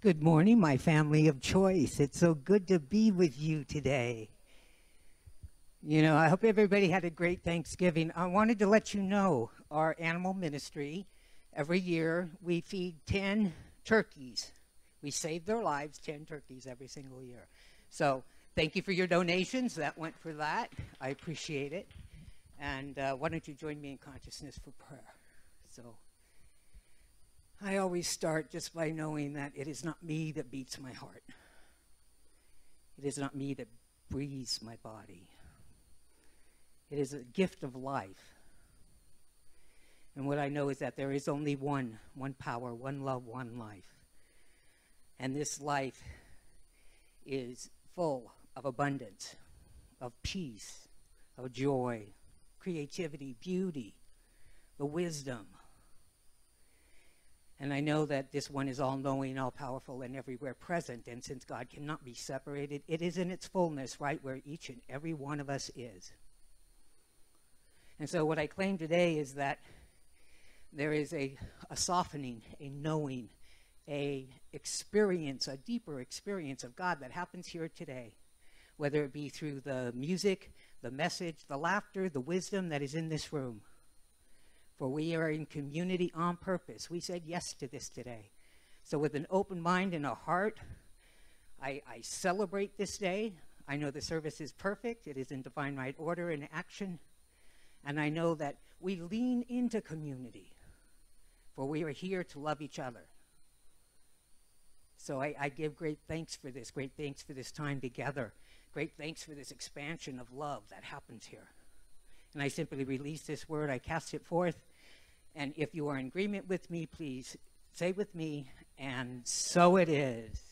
Good morning, my family of choice. It's so good to be with you today. You know, I hope everybody had a great Thanksgiving. I wanted to let you know our animal ministry, every year we feed 10 turkeys. We save their lives, 10 turkeys every single year. So thank you for your donations. That went for that. I appreciate it. And uh, why don't you join me in consciousness for prayer? So I always start just by knowing that it is not me that beats my heart. It is not me that breathes my body. It is a gift of life. And what I know is that there is only one, one power, one love, one life. And this life is full of abundance, of peace, of joy, creativity, beauty, the wisdom. And I know that this one is all knowing, all powerful, and everywhere present. And since God cannot be separated, it is in its fullness right where each and every one of us is. And so, what I claim today is that there is a, a softening, a knowing, a experience, a deeper experience of God that happens here today, whether it be through the music, the message, the laughter, the wisdom that is in this room. For we are in community on purpose. We said yes to this today. So, with an open mind and a heart, I, I celebrate this day. I know the service is perfect, it is in divine right order and action. And I know that we lean into community, for we are here to love each other. So I, I, give great thanks for this, great thanks for this time together, great thanks for this expansion of love that happens here. And I simply release this word, I cast it forth. And if you are in agreement with me, please say with me, and so it is.